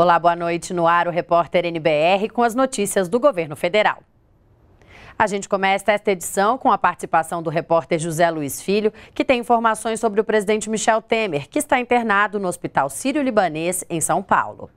Olá, boa noite. No ar, o repórter NBR com as notícias do governo federal. A gente começa esta edição com a participação do repórter José Luiz Filho, que tem informações sobre o presidente Michel Temer, que está internado no Hospital Sírio-Libanês, em São Paulo.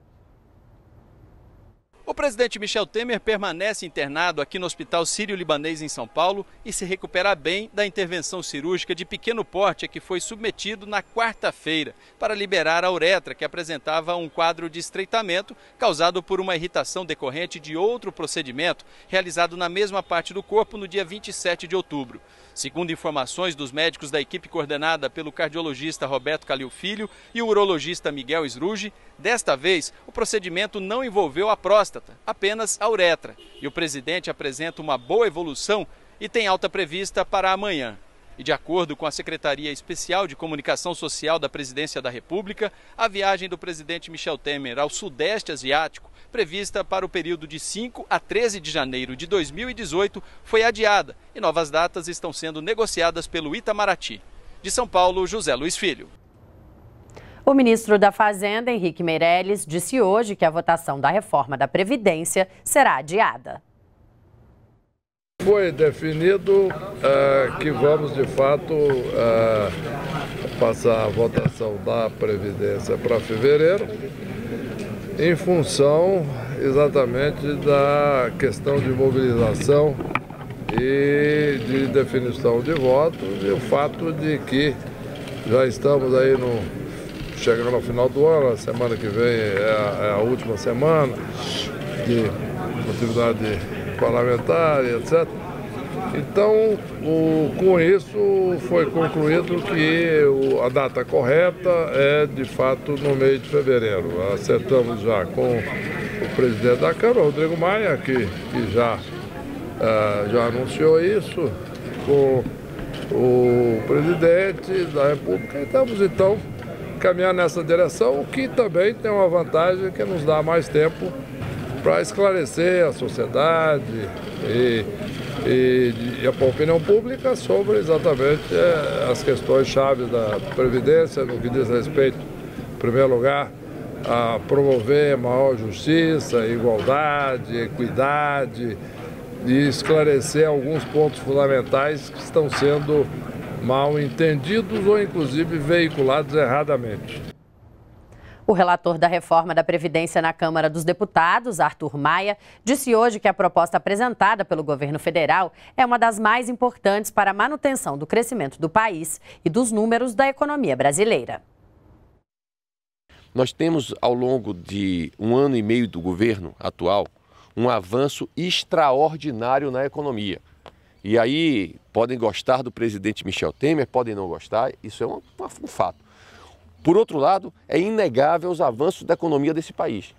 O presidente Michel Temer permanece internado aqui no Hospital Sírio-Libanês em São Paulo e se recupera bem da intervenção cirúrgica de pequeno porte a que foi submetido na quarta-feira para liberar a uretra, que apresentava um quadro de estreitamento causado por uma irritação decorrente de outro procedimento realizado na mesma parte do corpo no dia 27 de outubro. Segundo informações dos médicos da equipe coordenada pelo cardiologista Roberto Calil Filho e o urologista Miguel Sruge, desta vez o procedimento não envolveu a próstata, apenas a uretra. E o presidente apresenta uma boa evolução e tem alta prevista para amanhã. E de acordo com a Secretaria Especial de Comunicação Social da Presidência da República, a viagem do presidente Michel Temer ao Sudeste Asiático, prevista para o período de 5 a 13 de janeiro de 2018, foi adiada e novas datas estão sendo negociadas pelo Itamaraty. De São Paulo, José Luiz Filho. O ministro da Fazenda, Henrique Meirelles, disse hoje que a votação da reforma da Previdência será adiada. Foi definido uh, que vamos, de fato, uh, passar a votação da Previdência para fevereiro, em função exatamente da questão de mobilização e de definição de votos e o fato de que já estamos aí no, chegando ao final do ano, a semana que vem é a, é a última semana de atividade parlamentar, etc. Então, o, com isso, foi concluído que o, a data correta é, de fato, no mês de fevereiro. Acertamos já com o presidente da Câmara, Rodrigo Maia, que, que já, uh, já anunciou isso, com o presidente da República. E estamos, então, caminhando nessa direção, o que também tem uma vantagem que nos dá mais tempo para esclarecer a sociedade e, e, e, a opinião pública sobre exatamente é, as questões chaves da Previdência, no que diz respeito, em primeiro lugar, a promover maior justiça, igualdade, equidade e esclarecer alguns pontos fundamentais que estão sendo mal entendidos ou inclusive veiculados erradamente. O relator da reforma da Previdência na Câmara dos Deputados, Arthur Maia, disse hoje que a proposta apresentada pelo governo federal é uma das mais importantes para a manutenção do crescimento do país e dos números da economia brasileira. Nós temos, ao longo de um ano e meio do governo atual, um avanço extraordinário na economia. E aí podem gostar do presidente Michel Temer, podem não gostar, isso é um, um fato. Por outro lado, é inegável os avanços da economia desse país.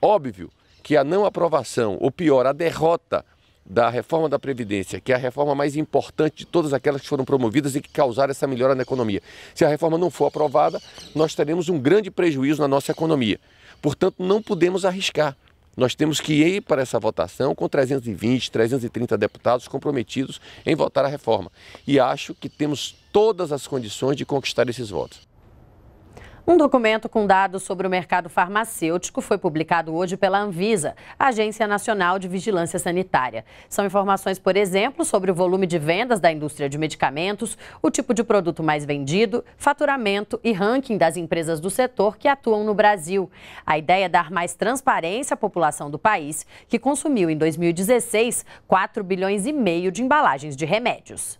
Óbvio que a não aprovação, ou pior, a derrota da reforma da Previdência, que é a reforma mais importante de todas aquelas que foram promovidas e que causaram essa melhora na economia. Se a reforma não for aprovada, nós teremos um grande prejuízo na nossa economia. Portanto, não podemos arriscar. Nós temos que ir para essa votação com 320, 330 deputados comprometidos em votar a reforma. E acho que temos todas as condições de conquistar esses votos. Um documento com dados sobre o mercado farmacêutico foi publicado hoje pela Anvisa, Agência Nacional de Vigilância Sanitária. São informações, por exemplo, sobre o volume de vendas da indústria de medicamentos, o tipo de produto mais vendido, faturamento e ranking das empresas do setor que atuam no Brasil. A ideia é dar mais transparência à população do país, que consumiu em 2016 4 bilhões e meio de embalagens de remédios.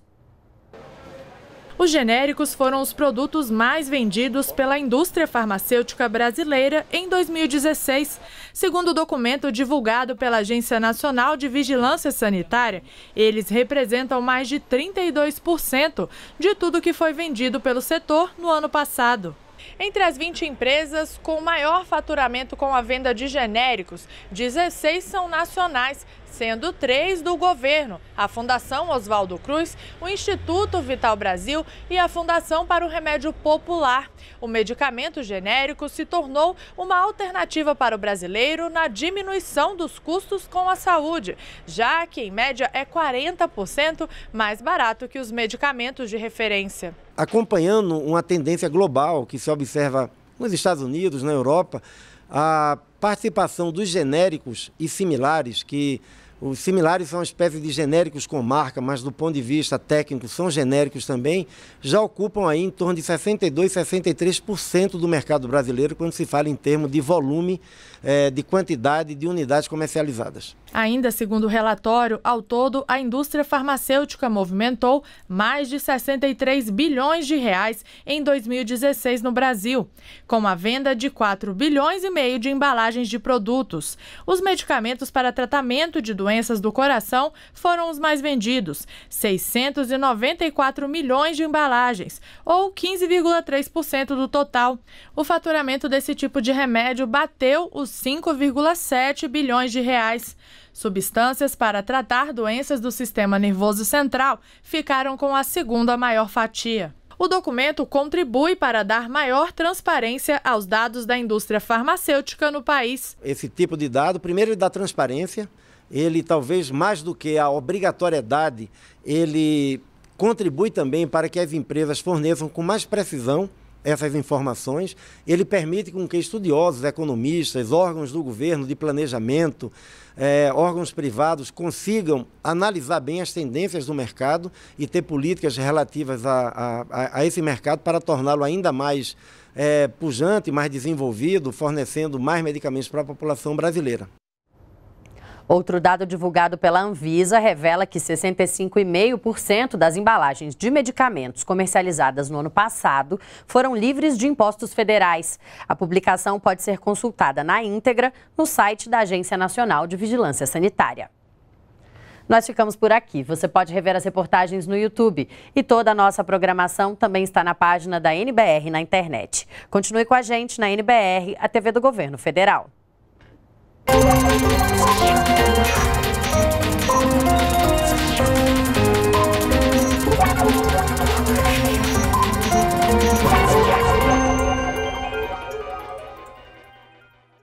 Os genéricos foram os produtos mais vendidos pela indústria farmacêutica brasileira em 2016. Segundo o documento divulgado pela Agência Nacional de Vigilância Sanitária, eles representam mais de 32% de tudo que foi vendido pelo setor no ano passado. Entre as 20 empresas com maior faturamento com a venda de genéricos, 16 são nacionais, sendo três do governo, a Fundação Oswaldo Cruz, o Instituto Vital Brasil e a Fundação para o Remédio Popular. O medicamento genérico se tornou uma alternativa para o brasileiro na diminuição dos custos com a saúde, já que em média é 40% mais barato que os medicamentos de referência. Acompanhando uma tendência global que se observa nos Estados Unidos, na Europa, a participação dos genéricos e similares, que os similares são uma espécie de genéricos com marca, mas do ponto de vista técnico são genéricos também, já ocupam aí em torno de 62, 63% do mercado brasileiro quando se fala em termos de volume, eh, de quantidade de unidades comercializadas. Ainda segundo o relatório, ao todo, a indústria farmacêutica movimentou mais de 63 bilhões de reais em 2016 no Brasil, com a venda de 4 bilhões e meio de embalagens de produtos. Os medicamentos para tratamento de doenças do coração foram os mais vendidos, 694 milhões de embalagens, ou 15,3% do total. O faturamento desse tipo de remédio bateu os 5,7 bilhões de reais. Substâncias para tratar doenças do sistema nervoso central ficaram com a segunda maior fatia. O documento contribui para dar maior transparência aos dados da indústria farmacêutica no país. Esse tipo de dado, primeiro, ele dá transparência, ele talvez mais do que a obrigatoriedade, ele contribui também para que as empresas forneçam com mais precisão essas informações. Ele permite com que estudiosos, economistas, órgãos do governo de planejamento, eh, órgãos privados consigam analisar bem as tendências do mercado e ter políticas relativas a, a, a esse mercado para torná-lo ainda mais eh, pujante, mais desenvolvido, fornecendo mais medicamentos para a população brasileira. Outro dado divulgado pela Anvisa revela que 65,5% das embalagens de medicamentos comercializadas no ano passado foram livres de impostos federais. A publicação pode ser consultada na íntegra no site da Agência Nacional de Vigilância Sanitária. Nós ficamos por aqui. Você pode rever as reportagens no YouTube. E toda a nossa programação também está na página da NBR na internet. Continue com a gente na NBR, a TV do Governo Federal. Thank you.